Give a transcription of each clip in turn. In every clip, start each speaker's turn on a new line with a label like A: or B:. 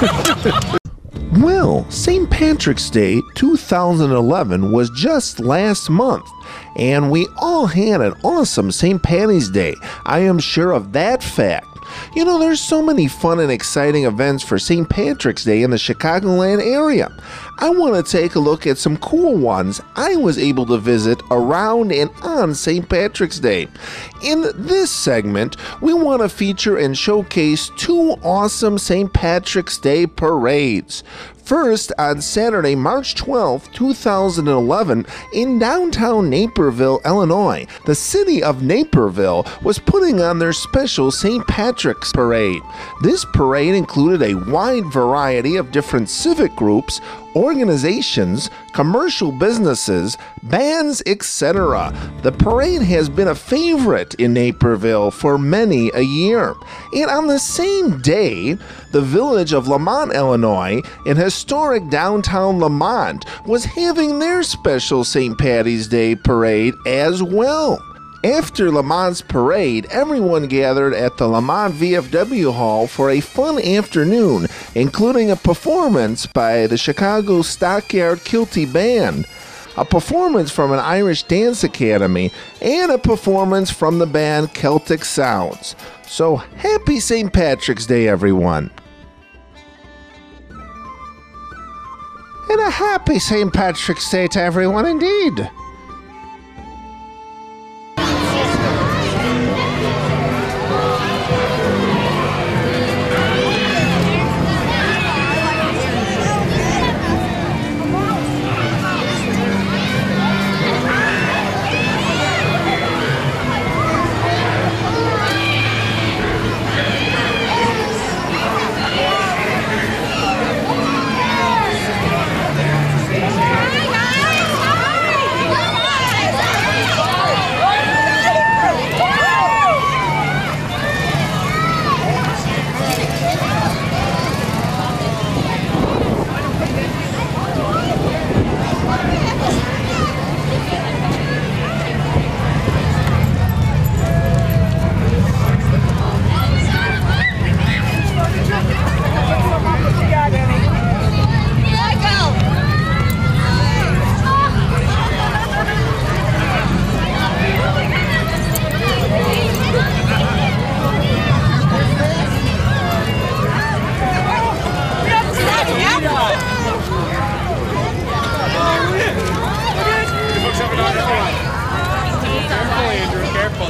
A: Well, St. Patrick's Day 2011 was just last month, and we all had an awesome St. Patty's Day. I am sure of that fact. You know, there's so many fun and exciting events for St. Patrick's Day in the Chicagoland area. I want to take a look at some cool ones I was able to visit around and on St. Patrick's Day. In this segment, we want to feature and showcase two awesome St. Patrick's Day parades. First, on Saturday, March 12, 2011, in downtown Naperville, Illinois, the city of Naperville was putting on their special St. Patrick's Parade. This parade included a wide variety of different civic groups, organizations, commercial businesses, bands, etc. The parade has been a favorite in Naperville for many a year. And on the same day, the village of Lemont, Illinois, in historic downtown Lemont, was having their special St. Patty's Day parade as well. After Lemont's parade, everyone gathered at the Lemont VFW Hall for a fun afternoon, including a performance by the Chicago Stockyard Kilty Band, a performance from an Irish Dance Academy, and a performance from the band Celtic Sounds. So happy St. Patrick's Day, everyone! And a happy St. Patrick's Day to everyone indeed!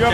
B: You